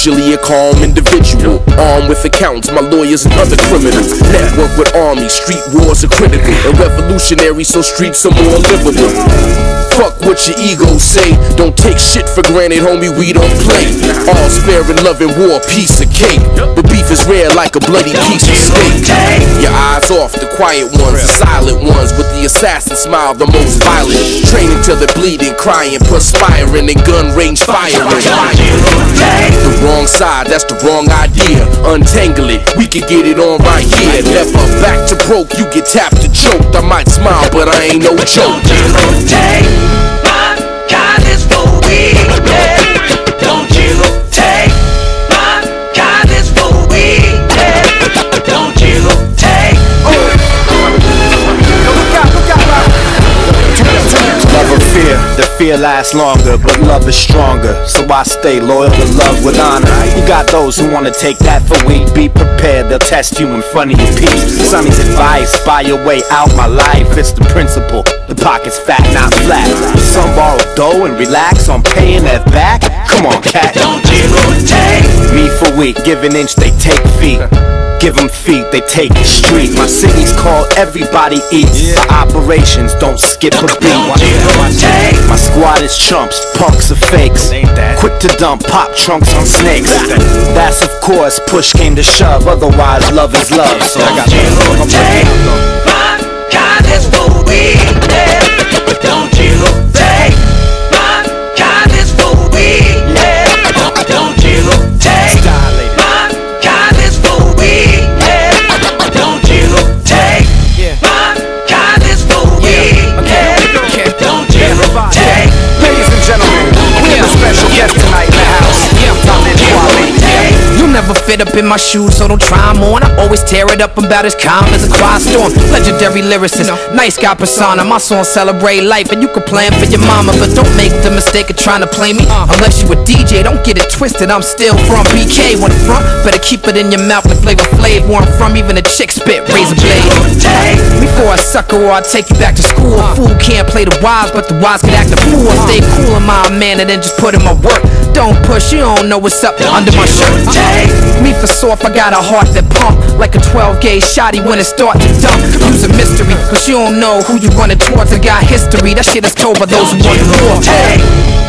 usually a calm individual. Armed with accounts, my lawyers and other criminals. Network with armies, street wars are critical. And revolutionary, so streets are more livable. Fuck what your ego say. Don't take shit for granted, homie. We don't play. All spare and love and war, piece of cake. But beef is rare like a bloody piece of steak. Your eyes off, the quiet ones, the silent ones, with the assassin smile, the most violent. Training till they're bleeding, crying, perspiring, and gun range firing. The wrong side, that's the wrong idea. Untangle it, we can get it on right here. Never back to broke, you get tapped and choked. I might smile, but I ain't no joke. Fear lasts longer, but love is stronger. So I stay loyal to love with honor. You got those who wanna take that for weak. Be prepared, they'll test you in front of your peeps. Sonny's advice, buy your way out my life. It's the principle. The pocket's fat, not flat. Some borrow dough and relax on paying that back. Come on, cat. Weak, give an inch, they take feet. Give them feet, they take the street. My city's called Everybody Eats. For operations, don't skip a beat. My squad is chumps, punks are fakes. Quick to dump, pop trunks on snakes. That's of course, push came to shove. Otherwise, love is love. So I got my kindness for weakness. Never fit up in my shoes, so don't try 'em on. I always tear it up about as calm as a quiet storm. Legendary lyricist, nice guy persona. My song celebrate life, and you can plan for your mama, but don't make the mistake of trying to play me. Unless you a DJ, don't get it twisted. I'm still from BK. When front, better keep it in your mouth like Flavor Flav. Where I'm from, even a chick spit razor blade. Before I sucker or I take you back to school. A fool can't play the wise, but the wise can act a fool. I stay cool in my man and then just put in my work. Don't push, you don't know what's up under my shirt. Me for soft, I got a heart that pump like a 12 gauge shotty when it start to dump. Use a mystery, cause you don't know who you running towards. I got history, that shit is told by those who want war. Take